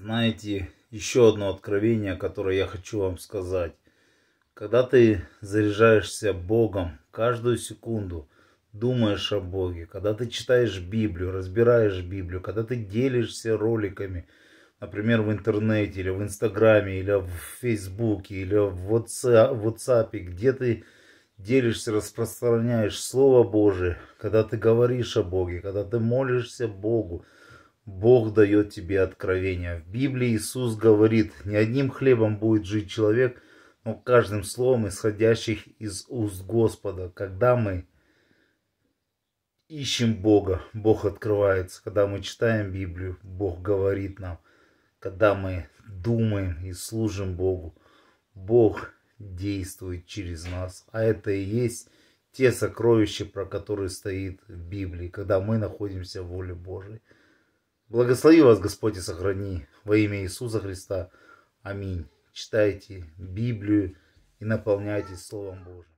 Знаете, еще одно откровение, которое я хочу вам сказать. Когда ты заряжаешься Богом каждую секунду, думаешь о Боге, когда ты читаешь Библию, разбираешь Библию, когда ты делишься роликами, например, в интернете, или в Инстаграме, или в Фейсбуке, или в WhatsApp, где ты делишься, распространяешь Слово Божие, когда ты говоришь о Боге, когда ты молишься Богу, Бог дает тебе откровение. В Библии Иисус говорит, не одним хлебом будет жить человек, но каждым словом, исходящих из уст Господа. Когда мы ищем Бога, Бог открывается. Когда мы читаем Библию, Бог говорит нам. Когда мы думаем и служим Богу, Бог действует через нас. А это и есть те сокровища, про которые стоит в Библии, когда мы находимся в воле Божией. Благослови вас Господь и сохрани во имя Иисуса Христа. Аминь. Читайте Библию и наполняйтесь Словом Божьим.